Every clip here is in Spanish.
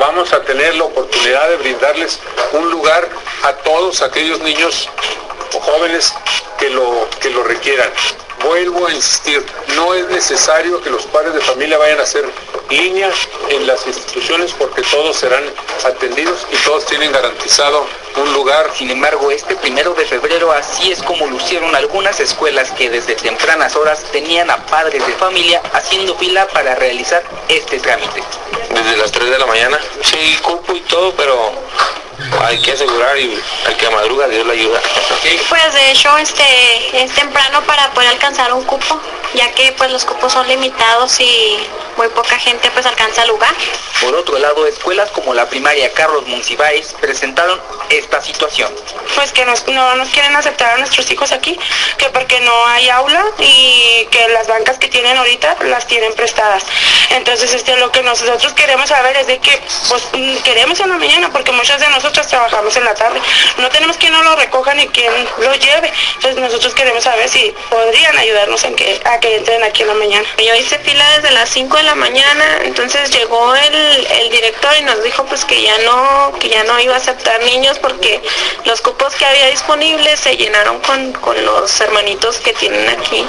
vamos a tener la oportunidad de brindarles un lugar a todos aquellos niños o jóvenes que lo, que lo requieran. Vuelvo a insistir, no es necesario que los padres de familia vayan a hacer línea en las instituciones porque todos serán atendidos y todos tienen garantizado un lugar. Sin embargo, este primero de febrero así es como lucieron algunas escuelas que desde tempranas horas tenían a padres de familia haciendo fila para realizar este trámite. Desde las 3 de la mañana, sí, cupo y todo, pero hay que asegurar y al que madruga Dios le ayuda. Pues de hecho este es temprano para poder alcanzar un cupo, ya que pues los cupos son limitados y muy poca gente pues alcanza lugar. Por otro lado, escuelas como la primaria Carlos Monsiváis presentaron esta situación. Pues que nos, no nos quieren aceptar a nuestros hijos aquí, que porque no hay aula y que las bancas que tienen ahorita las tienen prestadas. Entonces este lo que nosotros queremos saber es de que pues mm, queremos en la mañana porque muchas de nosotros trabajamos en la tarde. No tenemos quien no lo recoja ni quien lo lleve. Entonces nosotros queremos saber si podrían ayudarnos en que, a que entren aquí en la mañana. Yo hice fila desde las 5 de la mañana, entonces llegó el, el director y nos dijo pues que ya no, que ya no iba a aceptar niños porque los cupos que había disponibles se llenaron con, con los hermanitos que tienen aquí.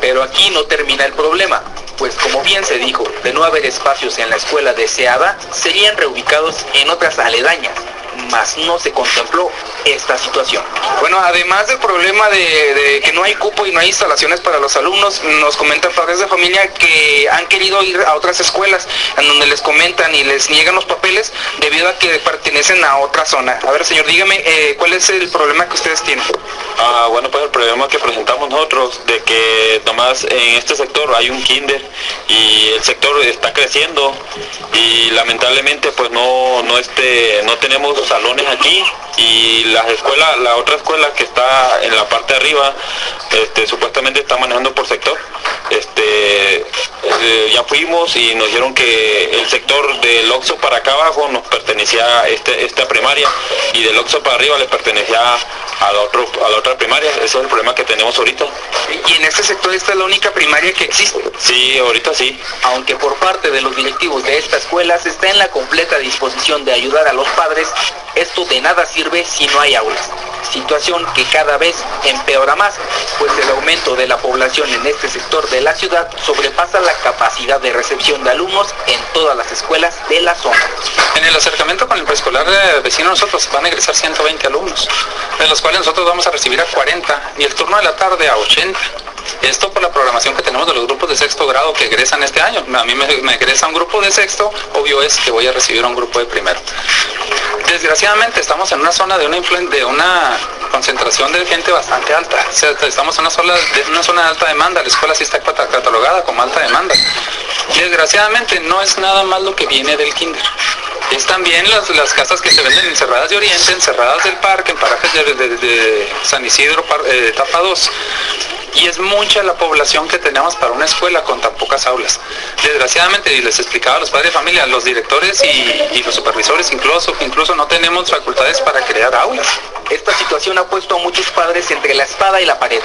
Pero aquí no termina el problema, pues como bien se dijo, de no haber espacios en la escuela deseada, serían reubicados en otras aledañas, mas no se contempló esta situación. Bueno, además del problema de, de, que no hay cupo y no hay instalaciones para los alumnos, nos comentan padres de familia que han querido ir a otras escuelas en donde les comentan y les niegan los papeles debido a que pertenecen a otra zona. A ver, señor, dígame, eh, ¿cuál es el problema que ustedes tienen? Ah, bueno, pues el problema que presentamos nosotros de que nomás en este sector hay un kinder y el sector está creciendo y lamentablemente pues no, no, este, no tenemos salones aquí y las escuelas, la otra escuela que está en la parte de arriba, este, supuestamente está manejando por sector. Este, eh, ya fuimos y nos dijeron que el sector del Oxo para acá abajo nos pertenecía este, esta primaria y del Oxo para arriba le pertenecía a la, otro, a la otra primaria. Ese es el problema que tenemos ahorita. ¿Y en este sector esta es la única primaria que existe? Sí, ahorita sí. Aunque por parte de los directivos de esta escuela se está en la completa disposición de ayudar a los padres, esto de nada sirve si no hay aulas. Situación que cada vez empeora más, pues el aumento de la población en este sector de la ciudad sobrepasa la capacidad de recepción de alumnos en todas las escuelas de la zona. En el acercamiento con el preescolar de vecino nosotros van a egresar 120 alumnos, de los cuales nosotros vamos a recibir a 40 y el turno de la tarde a 80. Esto por la programación que tenemos de los grupos de sexto grado que egresan este año. A mí me, egresa un grupo de sexto, obvio es que voy a recibir a un grupo de primero. Desgraciadamente estamos en una zona de una, de una concentración de gente bastante alta. Estamos en una zona, de, una zona de alta demanda. La escuela sí está catalogada como alta demanda. Desgraciadamente no es nada más lo que viene del kinder. Es también las, las casas que se venden encerradas de Oriente, encerradas del parque, en parajes de, San Isidro, eh, etapa 2 y es mucha la población que tenemos para una escuela con tan pocas aulas. Desgraciadamente, y les explicaba a los padres de familia, los directores y, los supervisores incluso, incluso no tenemos facultades para crear aulas. Esta situación ha puesto a muchos padres entre la espada y la pared,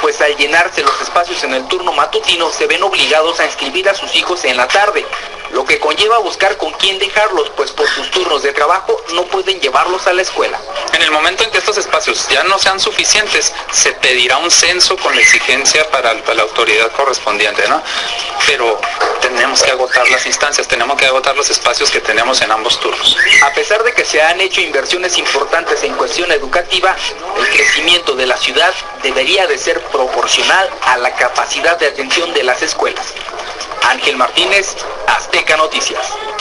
pues al llenarse los espacios en el turno matutino se ven obligados a inscribir a sus hijos en la tarde, lo que conlleva buscar con quién dejarlos, pues por sus turnos de trabajo no pueden llevarlos a la escuela. En el momento en que estos espacios ya no sean suficientes, se pedirá un censo con la exigencia para, para la autoridad correspondiente, ¿no? Pero tenemos que agotar las instancias, tenemos que agotar los espacios que tenemos en ambos turnos. A pesar de que se han hecho inversiones importantes en cuestión educativa, el crecimiento de la ciudad debería de ser proporcional a la capacidad de atención de las escuelas. Ángel Martínez, Azteca Noticias.